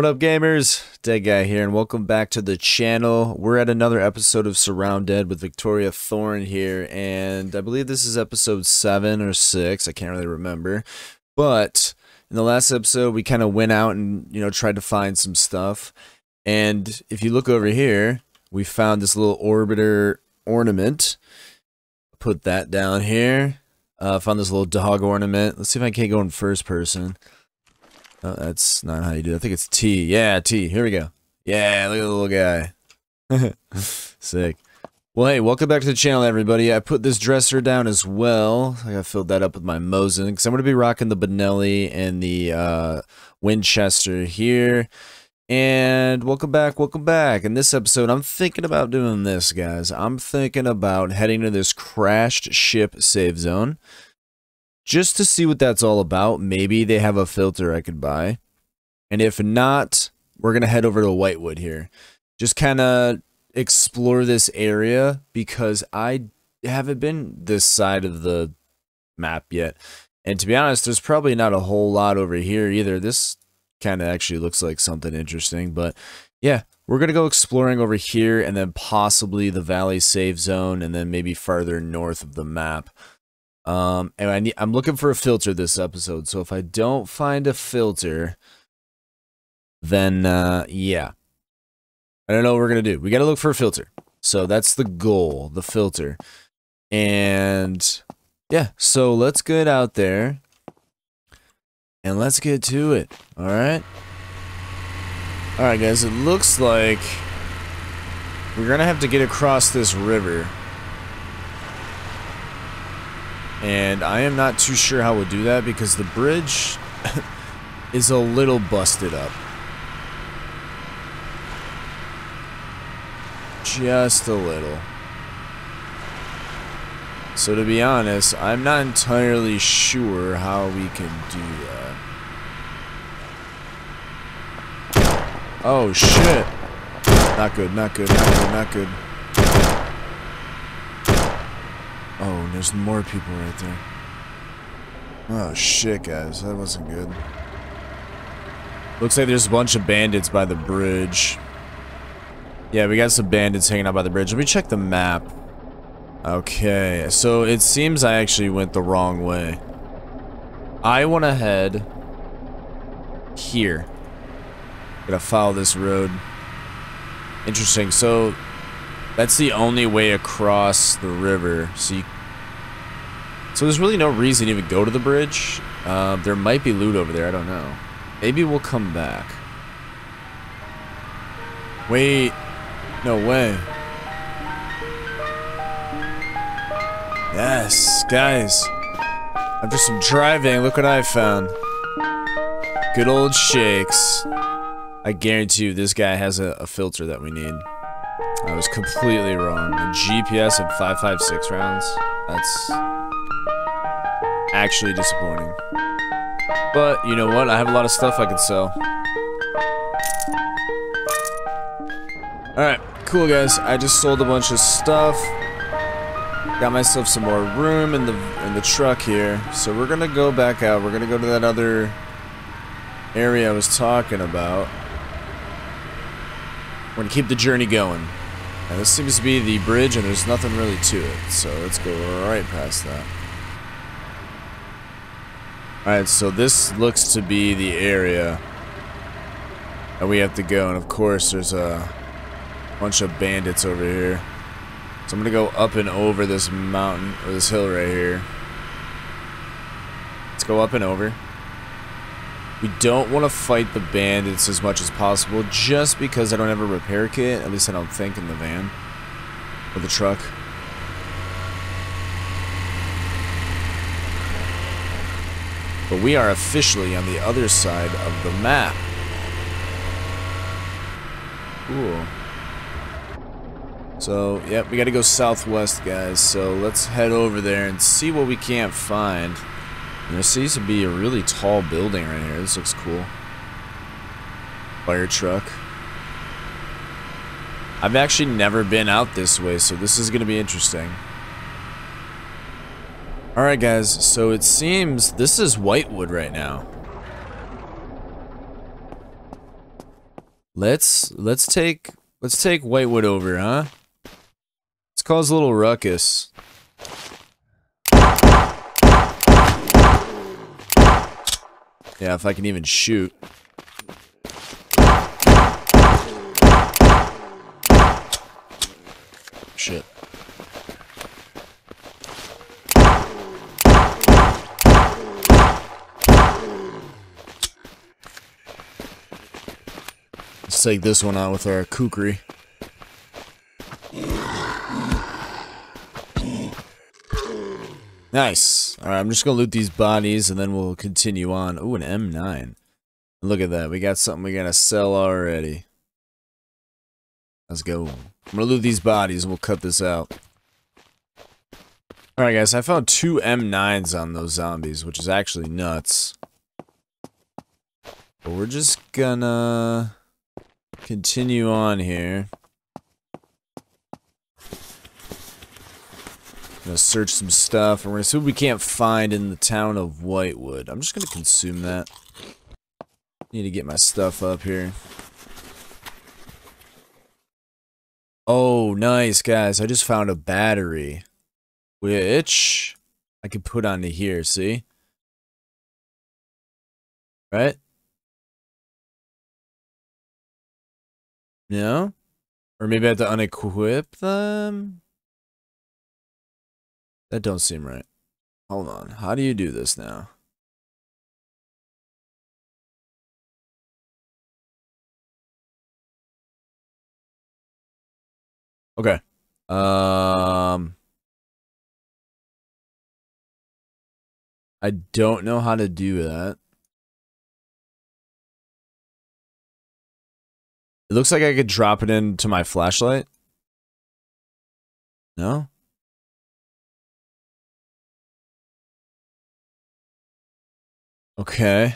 What up gamers? Dead Guy here and welcome back to the channel. We're at another episode of SurrounDead with Victoria Thorn here and I believe this is episode 7 or 6, I can't really remember. But in the last episode we kind of went out and you know tried to find some stuff and if you look over here we found this little orbiter ornament. Put that down here. Uh, found this little dog ornament. Let's see if I can't go in first person. Oh, that's not how you do it. I think it's T. Yeah, T. Here we go. Yeah, look at the little guy. Sick. Well, hey, welcome back to the channel, everybody. I put this dresser down as well. I filled that up with my Mosin, because I'm going to be rocking the Benelli and the uh, Winchester here. And welcome back, welcome back. In this episode, I'm thinking about doing this, guys. I'm thinking about heading to this crashed ship safe zone just to see what that's all about. Maybe they have a filter I could buy. And if not, we're going to head over to Whitewood here. Just kind of explore this area because I haven't been this side of the map yet. And to be honest, there's probably not a whole lot over here either. This kind of actually looks like something interesting. But yeah, we're going to go exploring over here and then possibly the valley safe zone and then maybe farther north of the map. Um, and I need, I'm looking for a filter this episode. So if I don't find a filter, then uh, yeah. I don't know what we're to do. We got to look for a filter. So that's the goal, the filter. And yeah, so let's get out there and let's get to it. All right. All right, guys. It looks like we're gonna have to get across this river, and I am not too sure how we'll do that because the bridge is a little busted up. Just a little. So to be honest, I'm not entirely sure how we can do that. Oh shit. Not good, not good, not good, not good. Oh, there's more people right there. Oh shit, guys. That wasn't good. Looks like there's a bunch of bandits by the bridge. Yeah, we got some bandits hanging out by the bridge. Let me check the map. Okay, so it seems I actually went the wrong way. I want to head here. Gotta follow this road. Interesting, so that's the only way across the river. So, you, so there's really no reason to even go to the bridge. Uh, there might be loot over there, I don't know. Maybe we'll come back. Wait, no way. Yes, guys. After some driving, look what I found. Good old shakes. I guarantee you this guy has a, a filter that we need. I was completely wrong. A GPS at 556 rounds. That's actually disappointing. But, you know what? I have a lot of stuff I could sell. Alright, cool guys. I just sold a bunch of stuff. Got myself some more room in the in the truck here. So we're gonna go back out. We're gonna go to that other area I was talking about. We're gonna keep the journey going. This seems to be the bridge and there's nothing really to it. So let's go right past that. Alright, so this looks to be the area that we have to go. And of course there's a bunch of bandits over here. So I'm gonna go up and over this mountain, or this hill right here. Let's go up and over. We don't want to fight the bandits as much as possible, just because I don't have a repair kit, at least I don't think, in the van. Or the truck. But we are officially on the other side of the map. Cool. So, yep, we gotta go southwest, guys. So let's head over there and see what we can't find. And there seems to be a really tall building right here. This looks cool. Fire truck. I've actually never been out this way, so this is gonna be interesting. Alright guys, so it seems this is Whitewood right now. Let's let's take let's take Whitewood over, huh? Let's cause a little ruckus. Yeah, if I can even shoot. Shit. Let's take this one out with our kukri. Nice. Alright, I'm just gonna loot these bodies and then we'll continue on. Ooh, an M9. Look at that. We got something we gotta sell already. Let's go. I'm gonna loot these bodies and we'll cut this out. Alright guys, I found two M9s on those zombies, which is actually nuts. But we're just gonna continue on here. Gonna search some stuff, and we're gonna see what we can't find in the town of Whitewood. I'm just gonna consume that. Need to get my stuff up here. Oh, nice, guys. I just found a battery. Which I could put onto here, see? Right? No? Or maybe I have to unequip them? That don't seem right. Hold on. How do you do this now? Okay. Um... I don't know how to do that. It looks like I could drop it into my flashlight. No? Okay.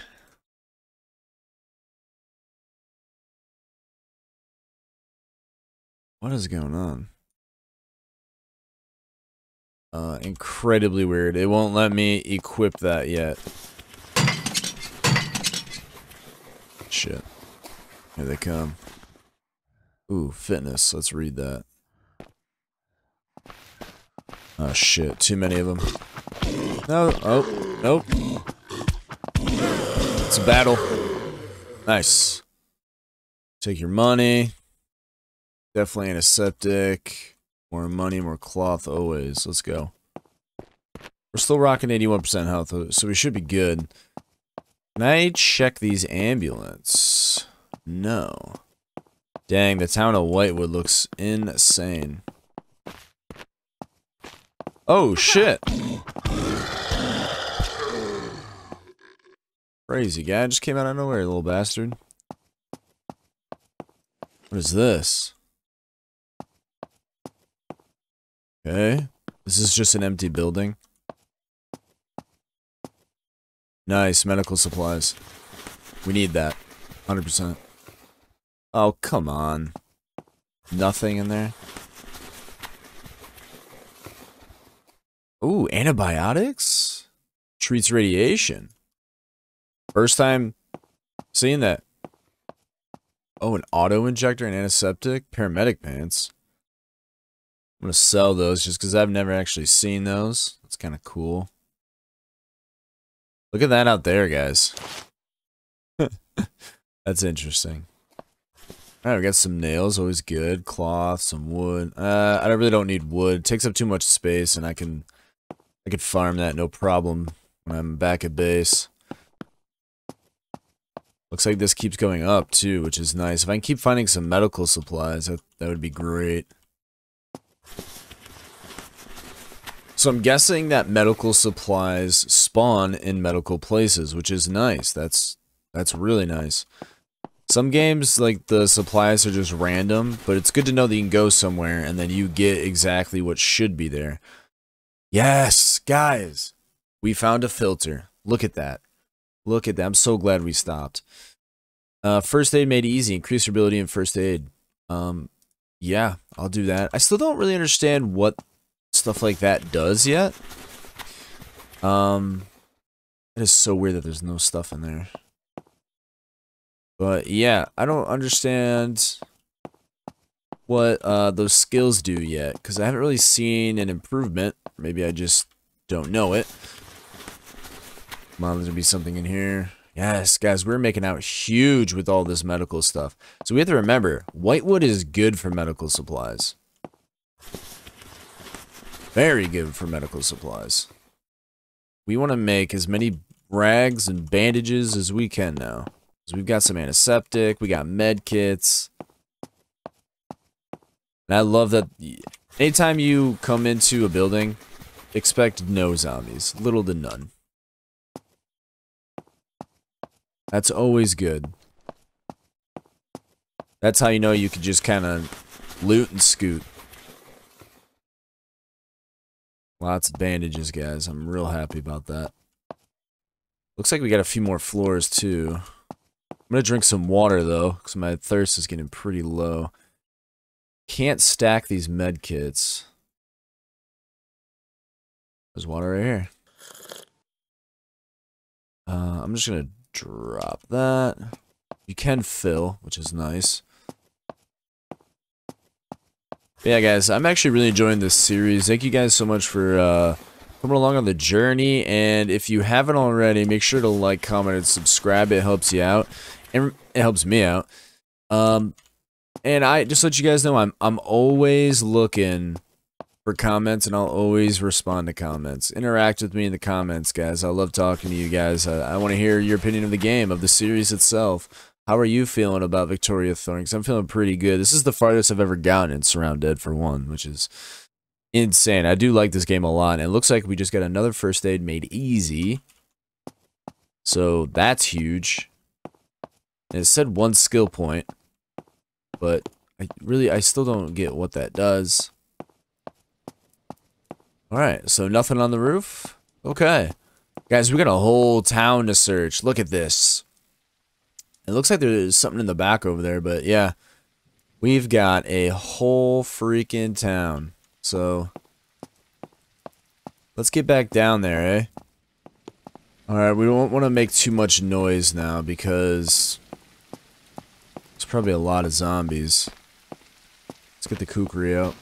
What is going on? Uh, incredibly weird. It won't let me equip that yet. Shit. Here they come. Ooh, fitness. Let's read that. Oh shit, too many of them. No, oh, nope. It's a battle. Nice. Take your money. Definitely antiseptic. More money, more cloth always. Let's go. We're still rocking 81% health, so we should be good. Can I check these ambulance? No. Dang, the town of Whitewood looks insane. Oh, shit. Crazy guy just came out of nowhere, little bastard. What is this? Okay. This is just an empty building. Nice, medical supplies. We need that. 100%. Oh, come on. Nothing in there? Ooh, antibiotics? Treats radiation. First time seeing that. Oh, an auto injector and antiseptic? Paramedic pants. I'm going to sell those just because I've never actually seen those. That's kind of cool. Look at that out there, guys. That's interesting. Alright, we got some nails, always good. Cloth, some wood. Uh, I really don't need wood. It takes up too much space, and I can, I can farm that no problem when I'm back at base. Looks like this keeps going up, too, which is nice. If I can keep finding some medical supplies, that, that would be great. So I'm guessing that medical supplies spawn in medical places, which is nice. That's that's really nice. Some games, like, the supplies are just random, but it's good to know that you can go somewhere and then you get exactly what should be there. Yes, guys, we found a filter. Look at that. Look at that. I'm so glad we stopped. Uh, first aid made easy. Increase your ability in first aid. Um, yeah, I'll do that. I still don't really understand what stuff like that does yet. Um, it is so weird that there's no stuff in there. But yeah, I don't understand what uh, those skills do yet, because I haven't really seen an improvement. Maybe I just don't know it. Come on, there's gonna be something in here. Yes, guys, we're making out huge with all this medical stuff. So we have to remember, whitewood is good for medical supplies. Very good for medical supplies. We want to make as many rags and bandages as we can now. So we've got some antiseptic, we got med kits. And I love that anytime you come into a building, expect no zombies. Little to none. That's always good. That's how you know you can just kind of loot and scoot. Lots of bandages, guys. I'm real happy about that. Looks like we got a few more floors, too. I'm going to drink some water, though, because my thirst is getting pretty low. Can't stack these med kits. There's water right here. Uh, I'm just going to drop that. You can fill, which is nice. But yeah, guys, I'm actually really enjoying this series. Thank you guys so much for uh, coming along on the journey. And if you haven't already, make sure to like, comment, and subscribe. It helps you out, and it helps me out. Um, and I just let you guys know I'm I'm always looking for comments, and I'll always respond to comments. Interact with me in the comments, guys. I love talking to you guys. I, I want to hear your opinion of the game, of the series itself. How are you feeling about Victoria Thorn? I'm feeling pretty good. This is the farthest I've ever gotten in SurrounDead for one, which is insane. I do like this game a lot. And it looks like we just got another first aid made easy. So that's huge. And it said one skill point. But I really, I still don't get what that does. Alright, so nothing on the roof? Okay. Guys, we got a whole town to search. Look at this. It looks like there's something in the back over there, but yeah. We've got a whole freaking town. So, let's get back down there, eh? Alright, we don't want to make too much noise now because there's probably a lot of zombies. Let's get the kukri out.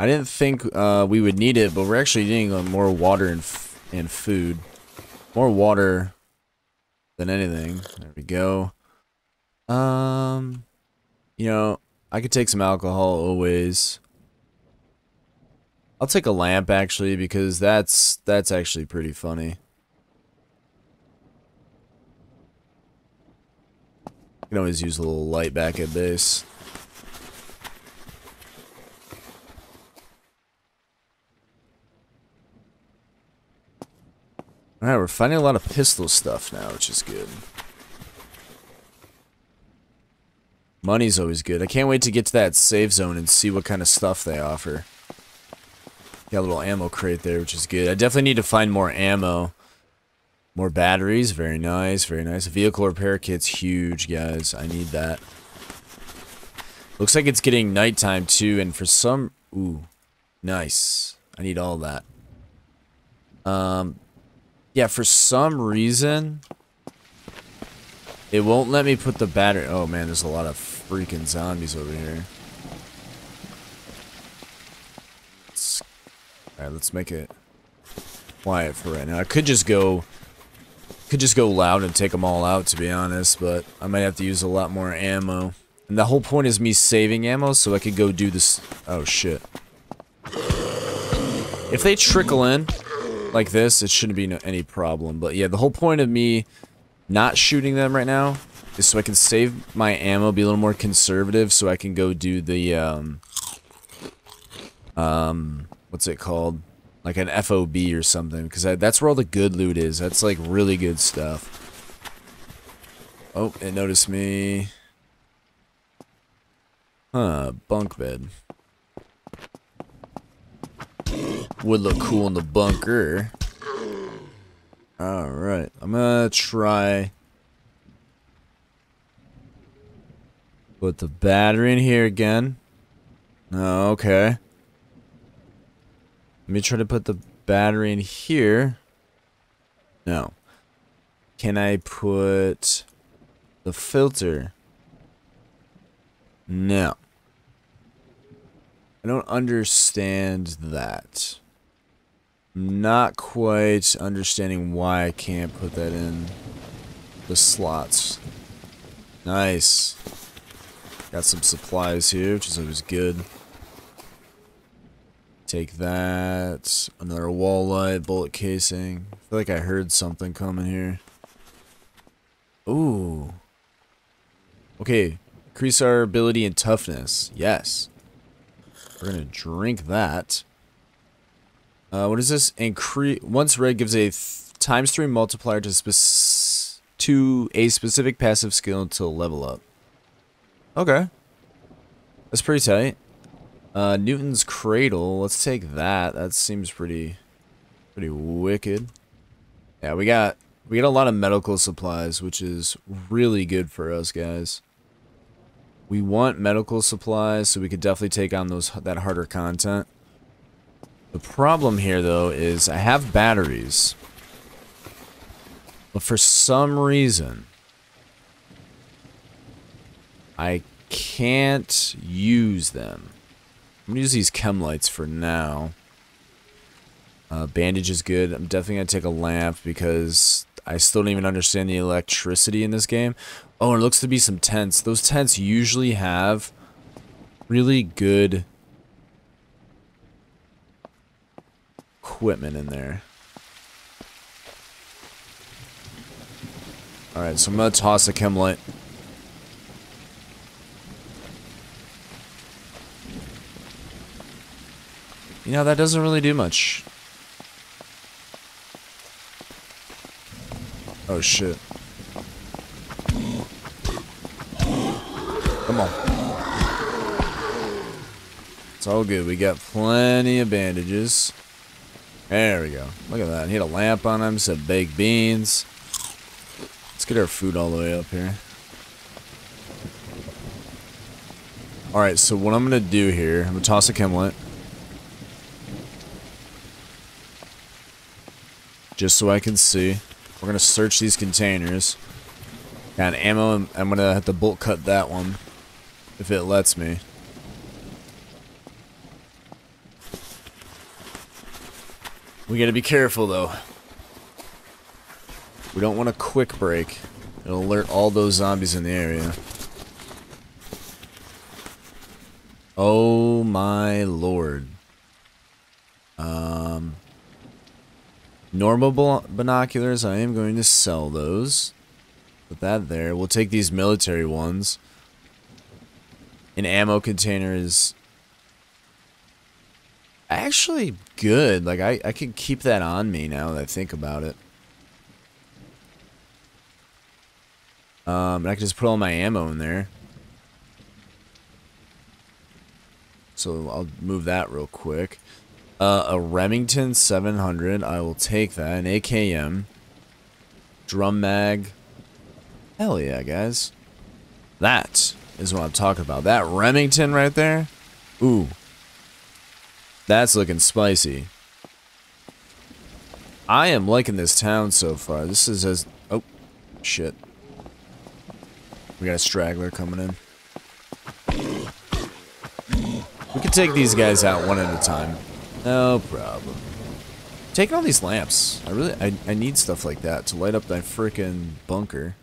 I didn't think uh, we would need it, but we're actually needing uh, more water and, and food. More water than anything. There we go. Um, you know, I could take some alcohol always. I'll take a lamp actually because that's that's actually pretty funny. You can always use a little light back at base. Alright, we're finding a lot of pistol stuff now, which is good. Money's always good. I can't wait to get to that safe zone and see what kind of stuff they offer. Got a little ammo crate there, which is good. I definitely need to find more ammo. More batteries, very nice, very nice. Vehicle repair kit's huge, guys. I need that. Looks like it's getting nighttime too, and for some... Ooh, nice. I need all that. Um, yeah, for some reason, it won't let me put the battery. Oh man, there's a lot of freaking zombies over here. Alright, let's make it quiet for right now. I could just go could just go loud and take them all out to be honest, but I might have to use a lot more ammo. And the whole point is me saving ammo so I could go do this. Oh shit. If they trickle in, like this, it shouldn't be no, any problem. But yeah, the whole point of me not shooting them right now is so I can save my ammo, be a little more conservative, so I can go do the, um, um, what's it called? Like an FOB or something, because that's where all the good loot is. That's like really good stuff. Oh, it noticed me. Huh, bunk bed. Would look cool in the bunker. Alright, I'm gonna try... Put the battery in here again. Oh, okay. Let me try to put the battery in here. No. Can I put the filter? No. I don't understand that. I'm Not quite understanding why I can't put that in the slots. Nice. Got some supplies here, which is always good. Take that. Another wall light, bullet casing. I feel like I heard something coming here. Ooh. Okay. Increase our ability and toughness. Yes. We're gonna drink that. Uh, what is this? Increase once red gives a times three multiplier to spec to a specific passive skill until level up. Okay, that's pretty tight. Uh, Newton's cradle. Let's take that. That seems pretty, pretty wicked. Yeah, we got we got a lot of medical supplies, which is really good for us guys. We want medical supplies, so we could definitely take on those that harder content. The problem here, though, is I have batteries. But for some reason, I can't use them. I'm gonna use these chem lights for now. Uh, bandage is good. I'm definitely gonna take a lamp because I still don't even understand the electricity in this game. Oh, it looks to be some tents. Those tents usually have really good equipment in there. Alright, so I'm gonna toss a chem light. You know, that doesn't really do much. Oh shit. Come on. It's all good. We got plenty of bandages. There we go. Look at that. He had a lamp on him. some baked beans. Let's get our food all the way up here. Alright, so what I'm going to do here, I'm going to toss a chem light. Just so I can see. We're going to search these containers. Got ammo, I'm going to have to bolt cut that one. If it lets me. We gotta be careful though. We don't want a quick break. It'll alert all those zombies in the area. Oh my lord. Normal binoculars, I am going to sell those. Put that there. We'll take these military ones. An ammo container is actually good. Like, I, I could keep that on me now that I think about it. Um, I can just put all my ammo in there. So I'll move that real quick. Uh, a Remington 700. I will take that. An AKM. Drum mag. Hell yeah, guys. That is what I'm talking about. That Remington right there. Ooh, that's looking spicy. I am liking this town so far. This is as... Oh, shit. We got a straggler coming in. We can take these guys out one at a time. No problem. Taking all these lamps. I really... I, I need stuff like that to light up that freaking bunker.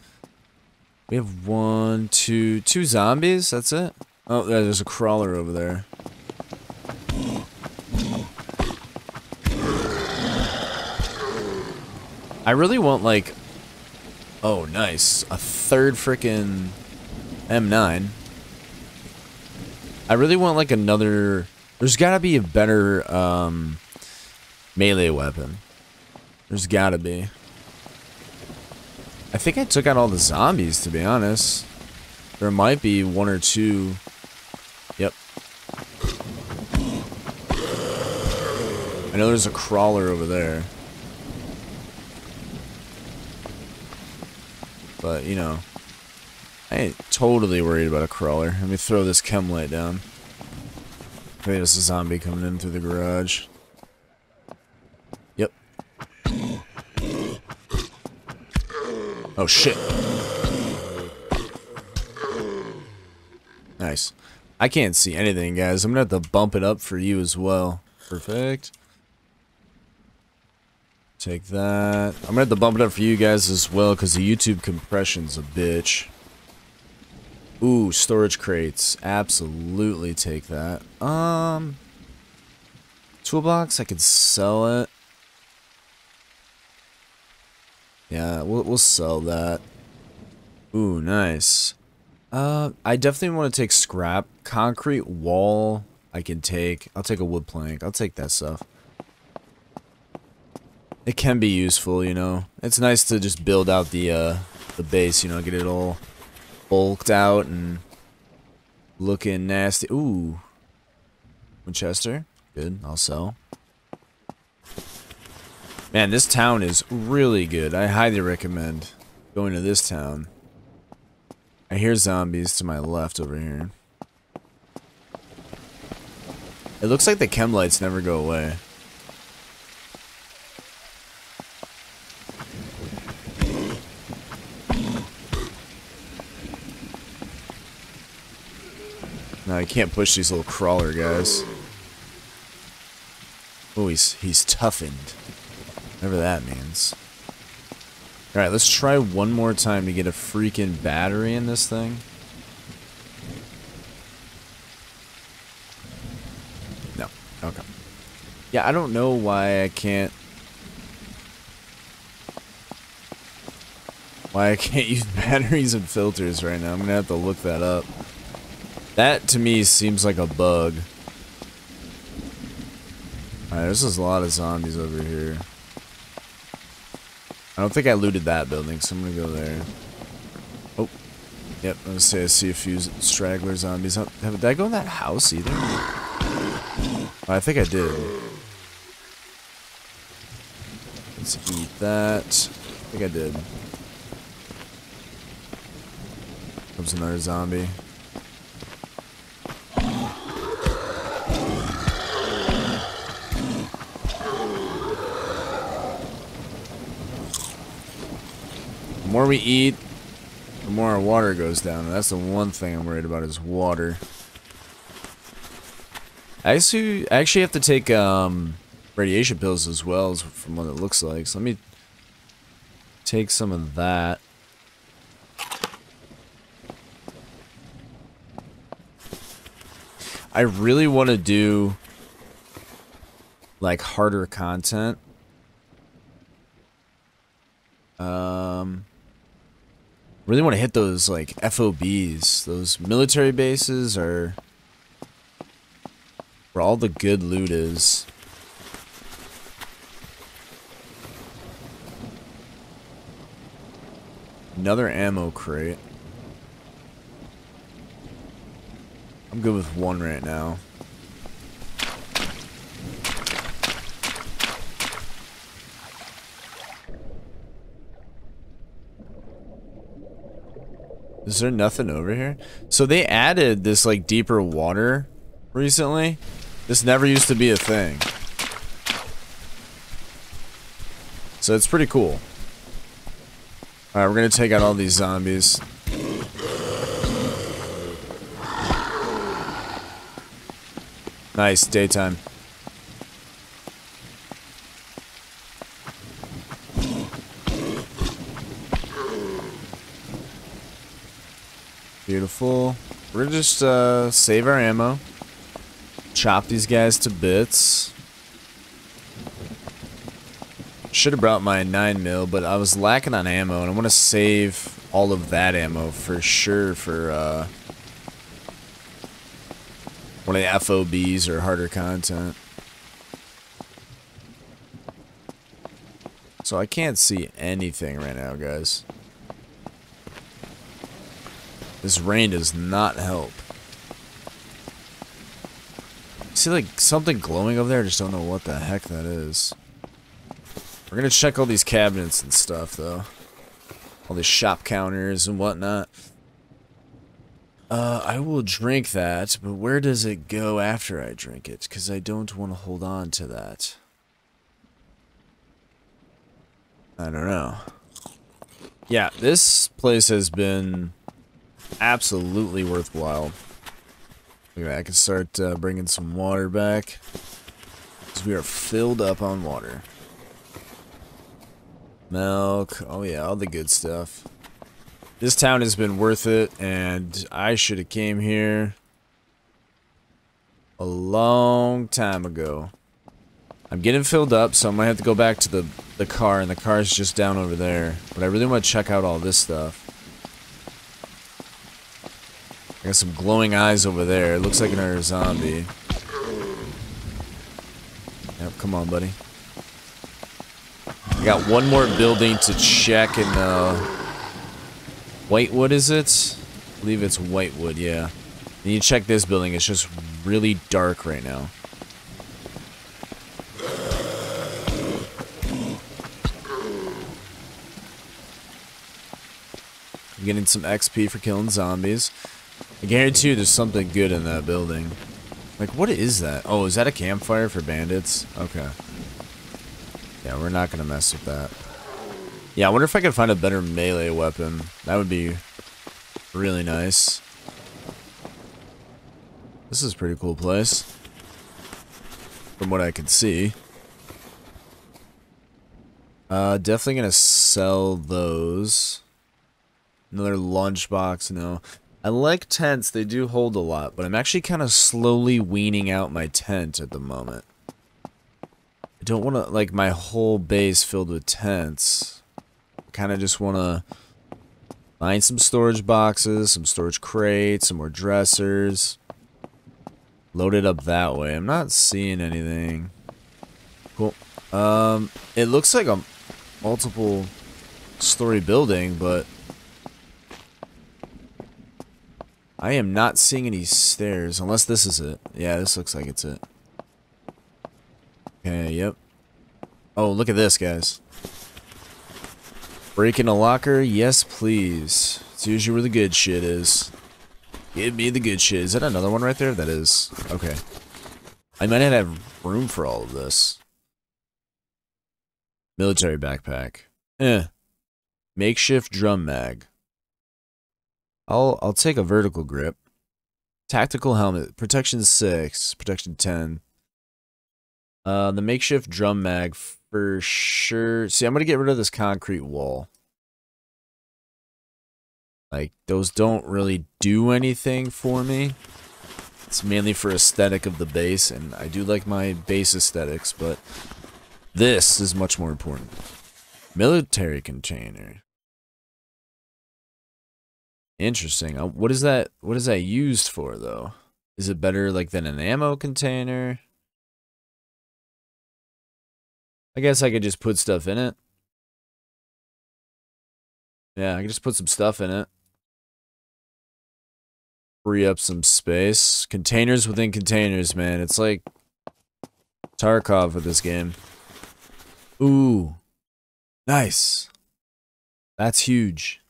We have one, two... Two zombies? That's it? Oh, there's a crawler over there. I really want like, oh nice, a third freaking M9. I really want like another, there's gotta be a better um, melee weapon. There's gotta be. I think I took out all the zombies to be honest. There might be one or two. Yep. I know there's a crawler over there. But, you know, I ain't totally worried about a crawler. Let me throw this chem light down. Wait, there's a zombie coming in through the garage. Yep. Oh, shit. Nice. I can't see anything, guys. I'm gonna have to bump it up for you as well. Perfect. Take that. I'm gonna have to bump it up for you guys as well, because the YouTube compression's a bitch. Ooh, storage crates. Absolutely take that. Um... Toolbox, I could sell it. Yeah, we'll, we'll sell that. Ooh, nice. Uh, I definitely want to take scrap. Concrete wall, I can take. I'll take a wood plank. I'll take that stuff. It can be useful, you know. It's nice to just build out the, uh, the base, you know, get it all bulked out and looking nasty. Ooh. Winchester. Good. I'll sell. Man, this town is really good. I highly recommend going to this town. I hear zombies to my left over here. It looks like the chem lights never go away. No, I can't push these little crawler guys. Oh, he's, he's toughened. Whatever that means. Alright, let's try one more time to get a freaking battery in this thing. No. Okay. Yeah, I don't know why I can't... Why I can't use batteries and filters right now. I'm gonna have to look that up. That, to me, seems like a bug. Alright, there's a lot of zombies over here. I don't think I looted that building, so I'm gonna go there. Oh. Yep, I was say I see a few straggler zombies. Did I go in that house either? Oh, I think I did. Let's eat that. I think I did. Comes another zombie. More we eat, the more our water goes down. That's the one thing I'm worried about is water. I actually, I actually have to take um, radiation pills as well, from what it looks like. So let me take some of that. I really want to do like harder content. Um, really want to hit those like FOBs. Those military bases are where all the good loot is. Another ammo crate. I'm good with one right now. Is there nothing over here? So they added this like deeper water recently. This never used to be a thing. So it's pretty cool. Alright, we're gonna take out all these zombies. Nice, daytime. Beautiful. We're gonna just uh, save our ammo. Chop these guys to bits. Should have brought my 9 mil, but I was lacking on ammo, and I want to save all of that ammo for sure for uh, one of the FOBs or harder content. So I can't see anything right now, guys. This rain does not help. See like something glowing over there? I just don't know what the heck that is. We're gonna check all these cabinets and stuff though. All these shop counters and whatnot. Uh, I will drink that, but where does it go after I drink it? Because I don't want to hold on to that. I don't know. yeah, this place has been absolutely worthwhile. That. I can start uh, bringing some water back. Because we are filled up on water. Milk. Oh, yeah, all the good stuff. This town has been worth it, and I should have came here a long time ago. I'm getting filled up, so I might have to go back to the, the car, and the car is just down over there. But I really want to check out all this stuff. I got some glowing eyes over there. It looks like another zombie. Yep, come on, buddy. I got one more building to check in, uh... Whitewood, is it? I believe it's Whitewood, yeah. And you check this building, it's just really dark right now. I'm getting some XP for killing zombies. I guarantee you there's something good in that building. Like, what is that? Oh, is that a campfire for bandits? Okay. Yeah, we're not going to mess with that. Yeah, I wonder if I could find a better melee weapon. That would be really nice. This is a pretty cool place. From what I can see. Uh, definitely to sell those. Another lunchbox, no. I like tents, they do hold a lot, but I'm actually kind of slowly weaning out my tent at the moment. I don't want to, like, my whole base filled with tents. Kind of just want to find some storage boxes, some storage crates, some more dressers. Load it up that way. I'm not seeing anything. Cool. Um, it looks like a multiple story building, but I am not seeing any stairs, unless this is it. Yeah, this looks like it's it. Okay, yep. Oh, look at this, guys. Breaking a locker? Yes, please. It's usually where the good shit is. Give me the good shit. Is that another one right there? That is. Okay. I might not have room for all of this. Military backpack. Eh. Makeshift drum mag. I'll I'll take a vertical grip. Tactical helmet, protection six, protection ten. Uh, the makeshift drum mag for sure. See, I'm gonna get rid of this concrete wall. Like those don't really do anything for me. It's mainly for aesthetic of the base, and I do like my base aesthetics, but this is much more important. Military container. Interesting. Uh, what is that? What is that used for, though? Is it better like than an ammo container? I guess I could just put stuff in it. Yeah, I can just put some stuff in it. Free up some space. Containers within containers, man. It's like Tarkov with this game. Ooh. Nice. That's huge.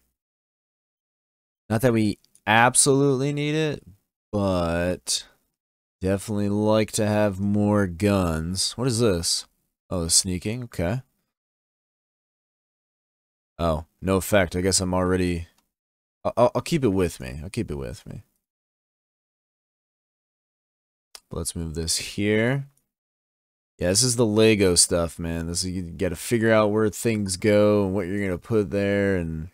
Not that we absolutely need it, but definitely like to have more guns. What is this? Oh, sneaking. Okay. Oh, no effect. I guess I'm already... I'll, I'll keep it with me. I'll keep it with me. Let's move this here. Yeah, this is the Lego stuff, man. This is, you got to figure out where things go and what you're going to put there and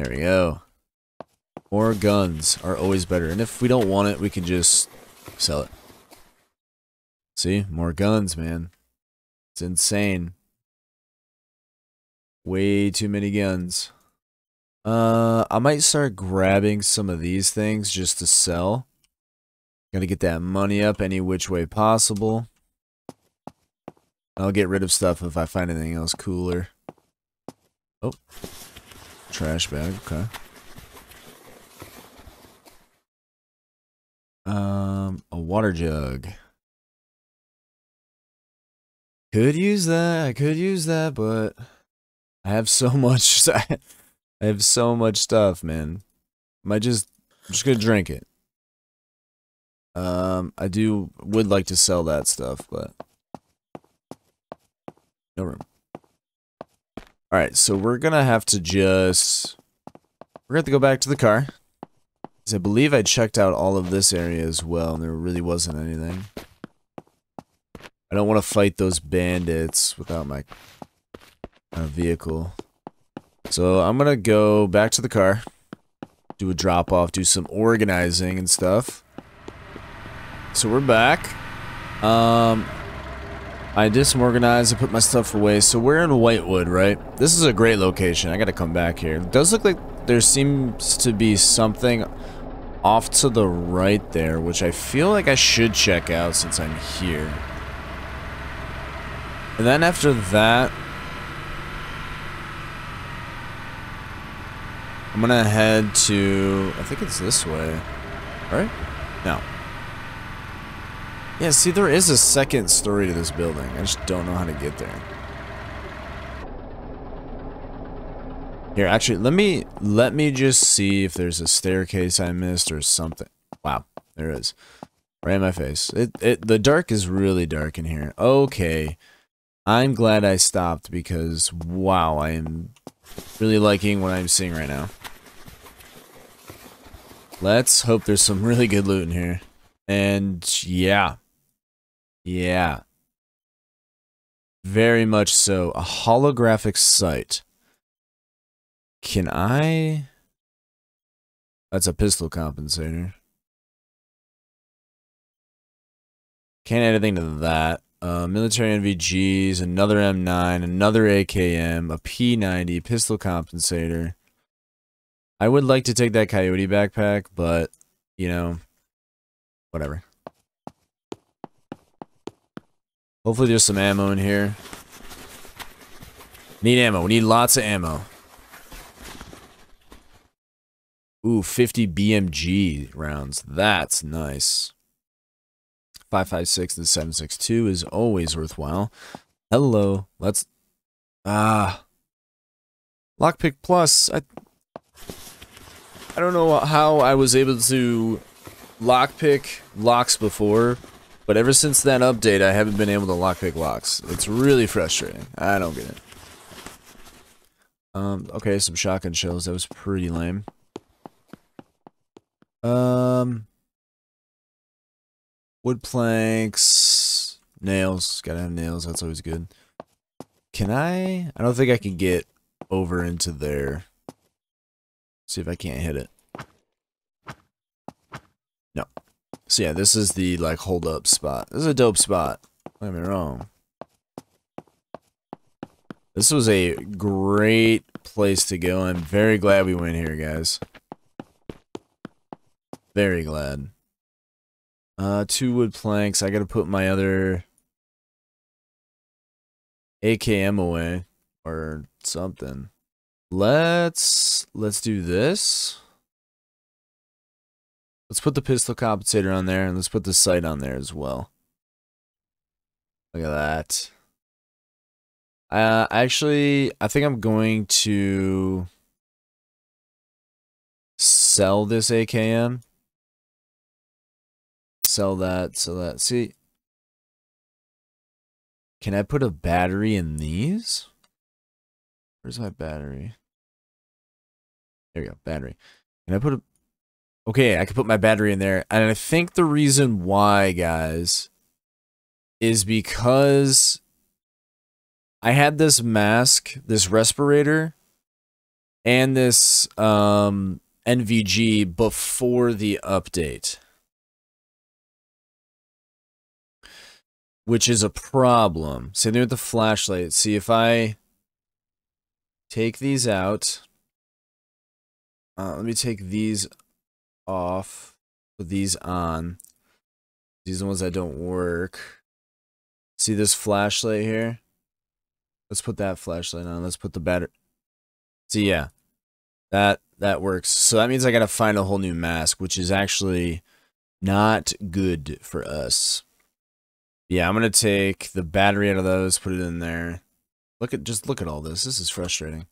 there we go. More guns are always better. And if we don't want it, we can just sell it. See? More guns, man. It's insane. Way too many guns. Uh, I might start grabbing some of these things just to sell. Gotta get that money up any which way possible. I'll get rid of stuff if I find anything else cooler. Oh. Trash bag, okay. Um, a water jug. Could use that. I could use that, but I have so much. I have so much stuff, man. Might just I'm just gonna drink it. Um, I do would like to sell that stuff, but no room. Alright, so we're gonna have to just... We're gonna have to go back to the car. Because I believe I checked out all of this area as well, and there really wasn't anything. I don't want to fight those bandits without my uh, vehicle. So I'm gonna go back to the car, do a drop off, do some organizing and stuff. So we're back. Um, I disorganized, I put my stuff away. So we're in Whitewood, right? This is a great location. I gotta come back here. It does look like there seems to be something off to the right there, which I feel like I should check out since I'm here. And then after that, I'm gonna head to, I think it's this way, right? No. Yeah, see, there is a second story to this building. I just don't know how to get there. Here, actually, let me let me just see if there's a staircase I missed or something. Wow, there is. Right in my face. It it the dark is really dark in here. Okay. I'm glad I stopped because wow, I am really liking what I'm seeing right now. Let's hope there's some really good loot in here. And yeah. Yeah. Very much so. A holographic sight. Can I... That's a pistol compensator. Can't add anything to that. Uh, military NVGs, another M9, another AKM, a P90, pistol compensator. I would like to take that Coyote backpack, but, you know, whatever. Hopefully there's some ammo in here. Need ammo. We need lots of ammo. Ooh, 50 BMG rounds. That's nice. 556 and 762 is always worthwhile. Hello. Let's... Ah. Lockpick Plus. I, I don't know how I was able to lockpick locks before, but ever since that update, I haven't been able to lockpick locks. It's really frustrating. I don't get it. Um, okay, some shotgun shells. That was pretty lame. Um, wood planks, nails. Gotta have nails. That's always good. Can I? I don't think I can get over into there. See if I can't hit it. No. So yeah, this is the like hold up spot. This is a dope spot. Don't get me wrong. This was a great place to go. I'm very glad we went here, guys. Very glad. Uh, two wood planks. I gotta put my other AKM away or something. Let's let's do this. Let's put the pistol compensator on there and let's put the sight on there as well. Look at that. Uh, actually, I think I'm going to sell this AKM sell that, sell that. See, can I put a battery in these? Where's my battery? There we go, battery. Can I put a... Okay, I can put my battery in there. And I think the reason why, guys, is because I had this mask, this respirator, and this um, NVG before the update. which is a problem. Same thing with the flashlight. See if I take these out. Uh, let me take these off, put these on. These are the ones that don't work. See this flashlight here? Let's put that flashlight on. Let's put the battery. See, yeah, that that works. So that means I gotta find a whole new mask, which is actually not good for us. Yeah, I'm gonna take the battery out of those, put it in there. Look at just look at all this. This is frustrating.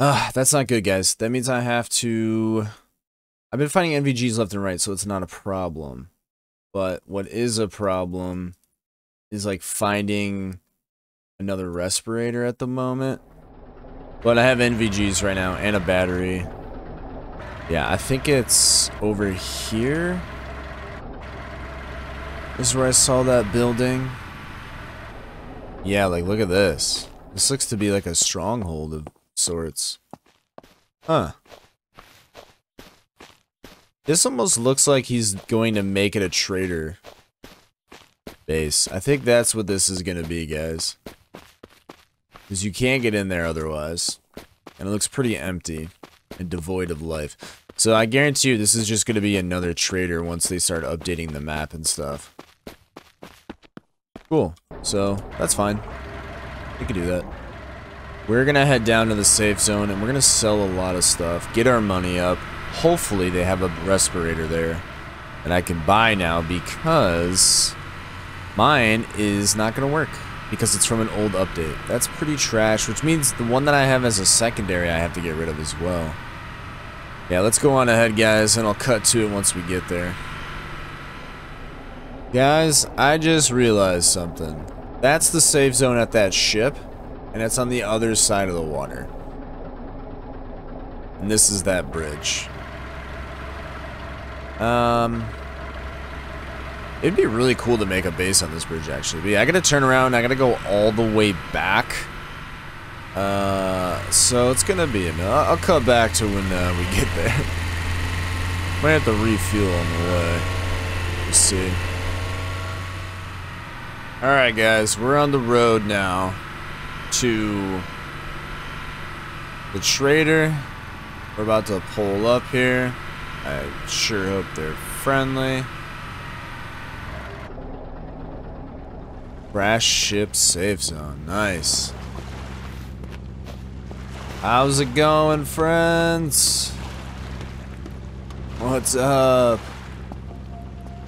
Ah, that's not good, guys. That means I have to. I've been finding NVGs left and right, so it's not a problem. But what is a problem is like finding another respirator at the moment. But I have NVGs right now and a battery. Yeah, I think it's over here. This is where I saw that building. Yeah, like look at this. This looks to be like a stronghold of sorts. Huh. This almost looks like he's going to make it a trader base. I think that's what this is going to be, guys. Because you can't get in there otherwise. And it looks pretty empty and devoid of life. So I guarantee you this is just going to be another trader once they start updating the map and stuff. Cool. So, that's fine. We can do that. We're going to head down to the safe zone and we're going to sell a lot of stuff. Get our money up. Hopefully they have a respirator there that I can buy now because mine is not going to work because it's from an old update. That's pretty trash, which means the one that I have as a secondary I have to get rid of as well. Yeah, let's go on ahead, guys, and I'll cut to it once we get there. Guys, I just realized something. That's the safe zone at that ship, and it's on the other side of the water. And this is that bridge. Um... It'd be really cool to make a base on this bridge, actually. But yeah, I gotta turn around. I gotta go all the way back. Uh, so it's gonna be. I'll, I'll cut back to when uh, we get there. Might have to refuel on the way. Let's see. Alright, guys. We're on the road now to the trader. We're about to pull up here. I sure hope they're friendly. Crash ship safe zone. Nice. How's it going, friends? What's up?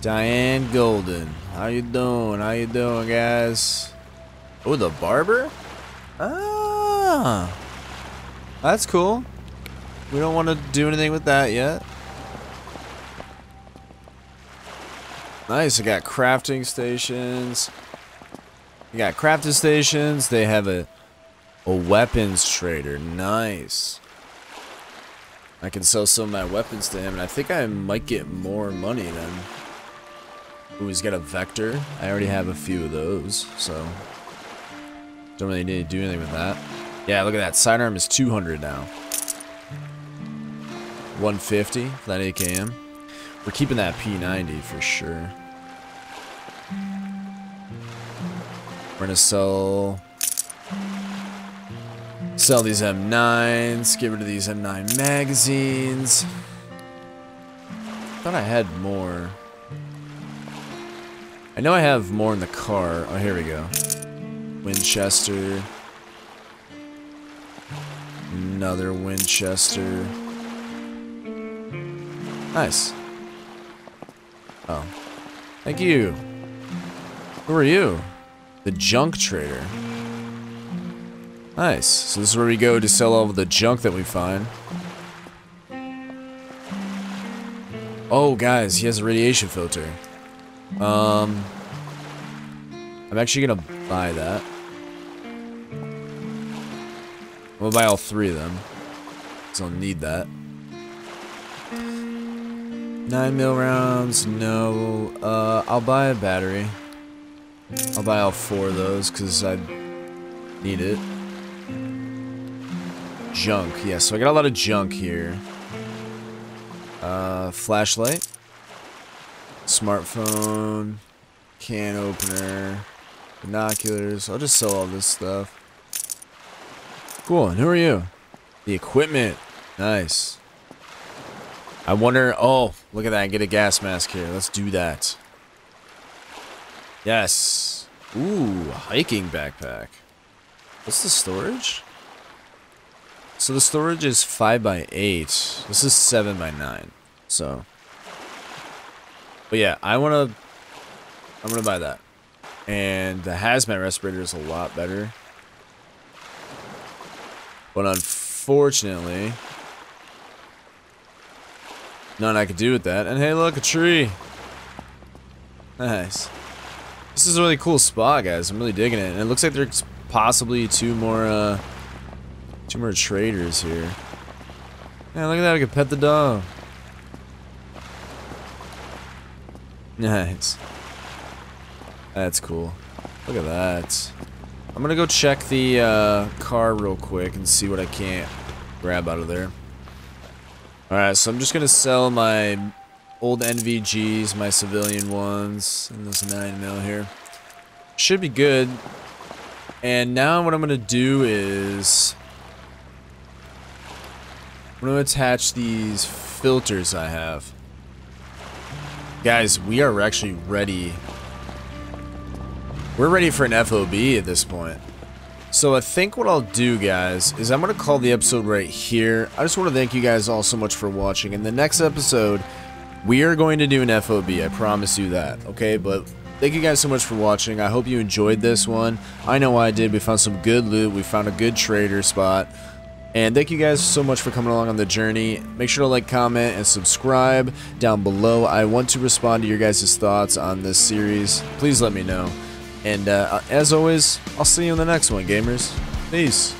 Diane Golden. How you doing? How you doing, guys? Oh, the barber? Ah. That's cool. We don't want to do anything with that yet. Nice, I got crafting stations. You got crafting stations. They have a a weapons trader. Nice. I can sell some of my weapons to him, and I think I might get more money then. Ooh, he's got a vector. I already have a few of those, so don't really need to do anything with that. Yeah, look at that. Sidearm is 200 now. 150 for that AKM. We're keeping that P90 for sure. We're gonna sell sell these M9s, get rid of these M9 magazines. Thought I had more. I know I have more in the car. Oh, here we go. Winchester. Another Winchester. Nice. Oh. Thank you. Who are you? The junk trader. Nice. So this is where we go to sell all of the junk that we find. Oh, guys, he has a radiation filter. Um, I'm actually gonna buy that. I'm gonna buy all three of them. So I'll need that. Nine mil rounds, no. Uh, I'll buy a battery. I'll buy all four of those because I need it. Junk. Yeah, so I got a lot of junk here. Uh, flashlight. Smartphone. Can opener. Binoculars. I'll just sell all this stuff. Cool. And who are you? The equipment. Nice. I wonder... Oh, look at that. Get a gas mask here. Let's do that. Yes. Ooh, hiking backpack. What's the storage? So the storage is 5 by 8 This is 7 by 9 So. But yeah, I want to... I'm going to buy that. And the hazmat respirator is a lot better. But unfortunately... Nothing I could do with that. And hey, look, a tree. Nice. This is a really cool spot, guys. I'm really digging it. And it looks like there's possibly two more, uh, Two more traders here. Yeah, look at that. I can pet the dog. Nice. That's cool. Look at that. I'm gonna go check the uh, car real quick and see what I can't grab out of there. Alright, so I'm just gonna sell my old NVGs, my civilian ones, and this 9 mil here. Should be good. And now what I'm gonna do is I'm gonna attach these filters I have. Guys, we are actually ready we're ready for an FOB at this point. So I think what I'll do, guys, is I'm going to call the episode right here. I just want to thank you guys all so much for watching. In the next episode, we are going to do an FOB. I promise you that, okay? But thank you guys so much for watching. I hope you enjoyed this one. I know I did. We found some good loot. We found a good trader spot. And thank you guys so much for coming along on the journey. Make sure to like, comment, and subscribe down below. I want to respond to your guys' thoughts on this series. Please let me know. And uh, as always, I'll see you in the next one, gamers. Peace.